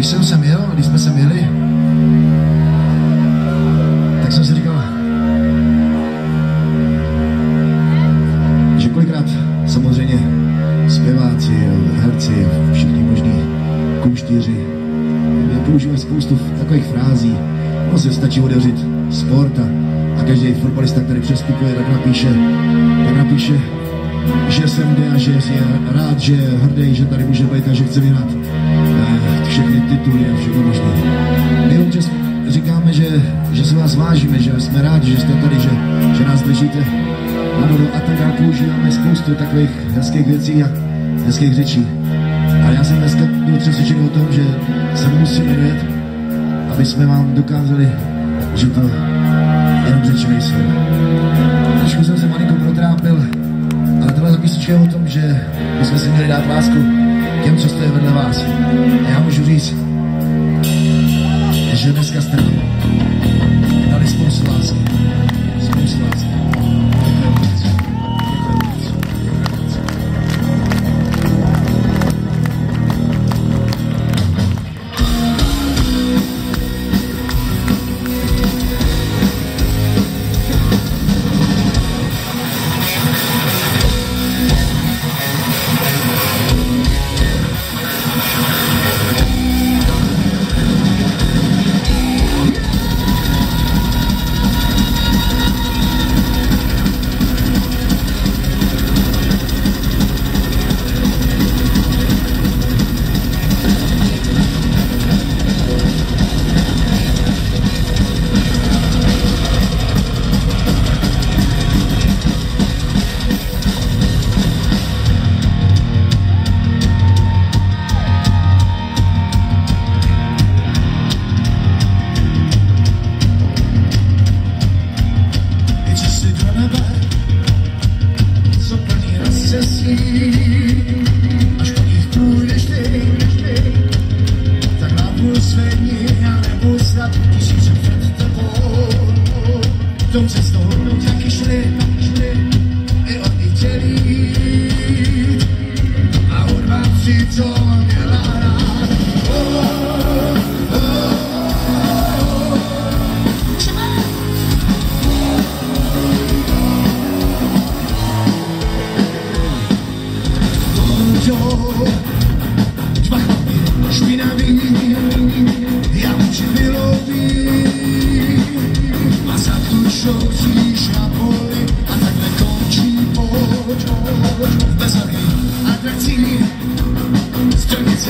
když jsem sem jel, když jsme sem jeli, tak jsem si říkal, že kolikrát samozřejmě zpěváci, herci, všichni možní kumštíři používají spoustu takových frází. Ono se stačí otevřít sport a, a každý fotbalista, který přestupuje, tak napíše, tak napíše, že jsem jde a že je rád, že je hrdý, že tady může být a že chce vyhrát všechny tituly a všechno možné. My občas říkáme, že, že se vás vážíme, že jsme rádi, že jste tady, že, že nás držíte nahoru a tak dále. Používáme spoustu takových hezkých věcí a hezkých řečí. A já jsem dneska byl přesvědčený o tom, že se musíme jet, aby jsme vám dokázali, že to jenom řeči nejsou. Trošku jsem se malinko protrápil, ale tohle písnička je o tom, že bychom si měli dát lásku těm, co stojí vedle vás. A já můžu říct, že dneska jste dali spoustu lásky. Entonces no, no quisiera, e ogni gelit, a urban città mi Oh, Oh, oh, oh.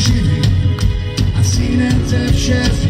živý. A zínete v červě